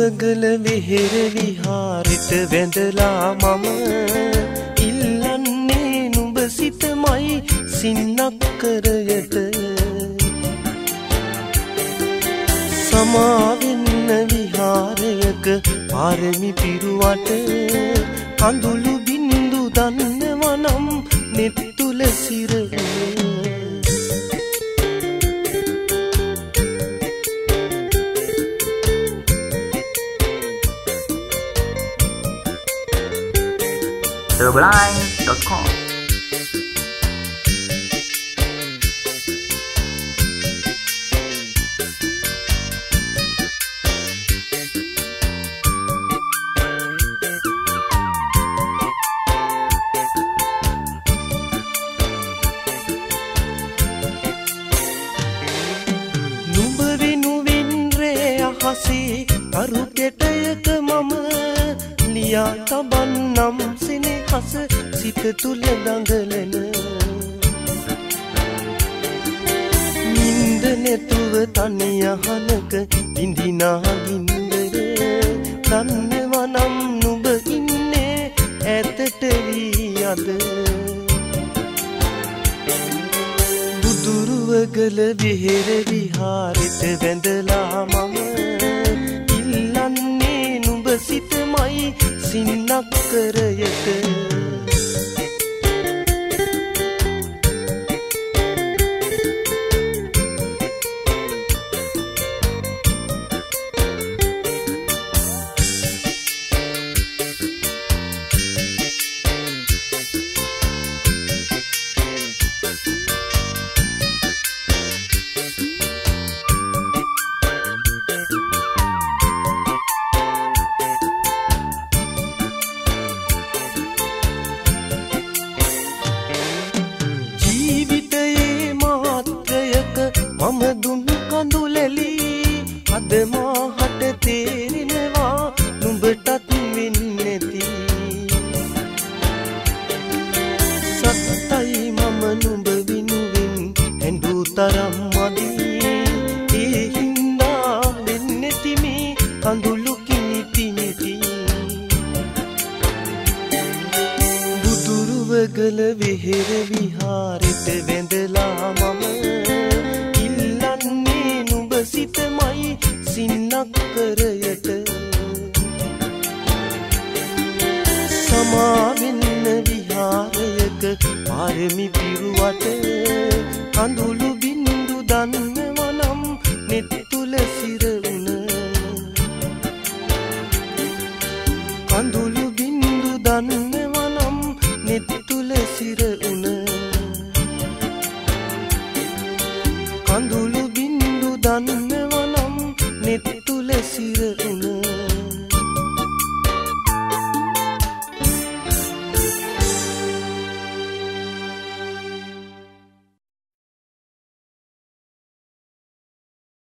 බුදුරුවගල වෙහෙර විහාරෙට වැඳලා මම ඉල්ලන්නේ නුඹ සිතමයි සින්නක් කරයට සමාවෙන්න විහාරයක පාරමි පිරුවට. theblind.com නුඹ වෙනුවෙන් රෑ අහසේ අරු කෙටයක මම ලියා තබන්නම් සෙනෙහස සිත තුල දඟලන. නින්ද නැතුව තනි අහනක ඉඳිනා ගින්දර. දන්නවා නම් නුඹ ඉන්නේ ඈතට වී අද බුදුරුවගල විහෙර විහාරෙට වැඳලා මම. ඉල්ලන්නේ නුඹ සිතමයි සින්නක් කරයට. දුන් කඳුලැලි. අද මාහට තේරෙනවා නුඹටත් වෙන්නේති. සත්තයි මම නුඹ විනුවෙන් ඇඬූ තරම් මදි ඒ හින්දා වෙන්නේති මේ කඳුළු කිනිති නිති බුදුරුවගල වෙහෙර විහාරෙට වැඳලා මම ඉල්ලන්නේ නුඹ සිතමයි සින්නක් කරයට සමාවෙන්න විහාරයක පාරමි පිරුවට කඳුළු බින්දු දන්නවනම් නෙත්තුල සිරවුණ කඳුළු බින්දු දන්නවනම් නෙත්තුල සිරවුණ කඳුළු බින්දු දන්නවනම් නෙත්තුල සිරවුණ